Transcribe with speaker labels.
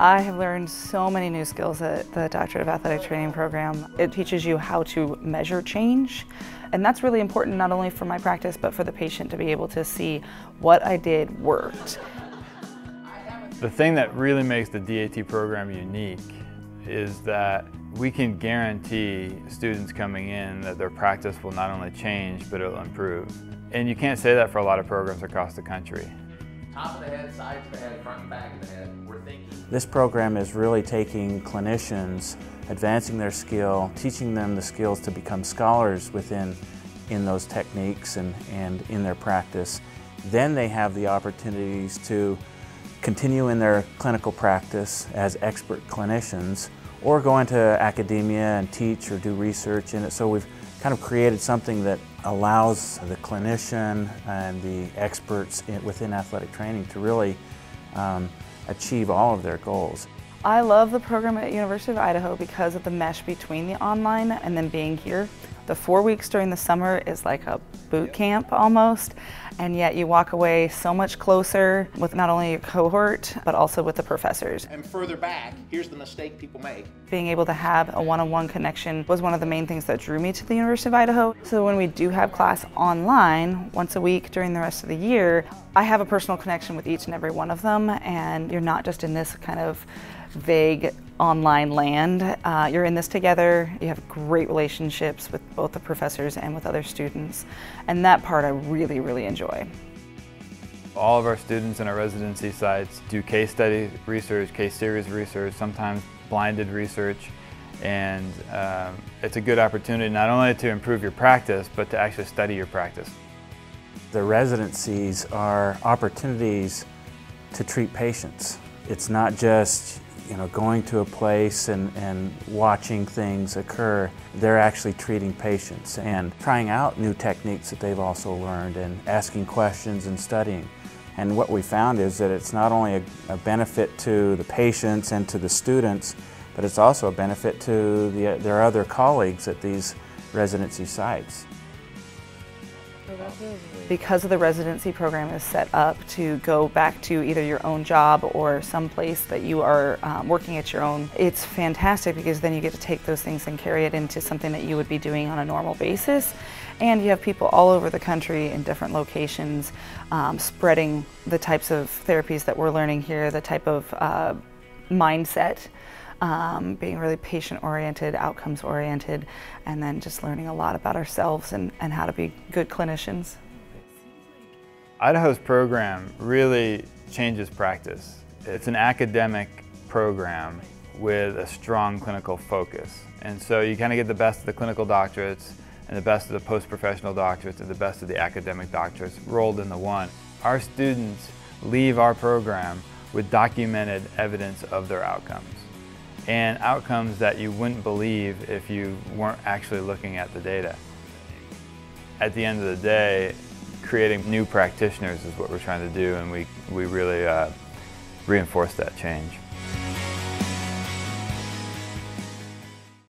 Speaker 1: I have learned so many new skills at the Doctorate of Athletic Training program. It teaches you how to measure change, and that's really important not only for my practice but for the patient to be able to see what I did worked.
Speaker 2: The thing that really makes the DAT program unique is that we can guarantee students coming in that their practice will not only change, but it'll improve. And you can't say that for a lot of programs across the country.
Speaker 3: Top of the head, sides of the head, front and back of the head, we're thinking.
Speaker 4: This program is really taking clinicians, advancing their skill, teaching them the skills to become scholars within in those techniques and, and in their practice. Then they have the opportunities to continue in their clinical practice as expert clinicians or go into academia and teach or do research in it. So we've kind of created something that allows the clinician and the experts within athletic training to really um, achieve all of their goals.
Speaker 1: I love the program at University of Idaho because of the mesh between the online and then being here. The four weeks during the summer is like a boot camp almost, and yet you walk away so much closer with not only your cohort, but also with the professors.
Speaker 3: And further back, here's the mistake people make.
Speaker 1: Being able to have a one-on-one -on -one connection was one of the main things that drew me to the University of Idaho. So when we do have class online, once a week during the rest of the year, I have a personal connection with each and every one of them, and you're not just in this kind of vague online land. Uh, you're in this together, you have great relationships with both the professors and with other students, and that part I really, really enjoy.
Speaker 2: All of our students in our residency sites do case study research, case series research, sometimes blinded research, and um, it's a good opportunity not only to improve your practice, but to actually study your practice.
Speaker 4: The residencies are opportunities to treat patients. It's not just you know, going to a place and, and watching things occur, they're actually treating patients and trying out new techniques that they've also learned and asking questions and studying. And what we found is that it's not only a, a benefit to the patients and to the students, but it's also a benefit to the, their other colleagues at these residency sites.
Speaker 1: Because of the residency program is set up to go back to either your own job or some place that you are um, working at your own, it's fantastic because then you get to take those things and carry it into something that you would be doing on a normal basis. And you have people all over the country in different locations um, spreading the types of therapies that we're learning here, the type of uh, mindset um, being really patient oriented, outcomes oriented, and then just learning a lot about ourselves and, and how to be good clinicians.
Speaker 2: Idaho's program really changes practice. It's an academic program with a strong clinical focus. And so you kind of get the best of the clinical doctorates and the best of the post-professional doctorates and the best of the academic doctorates rolled into one. Our students leave our program with documented evidence of their outcomes and outcomes that you wouldn't believe if you weren't actually looking at the data. At the end of the day, creating new practitioners is what we're trying to do and we, we really uh, reinforce that change.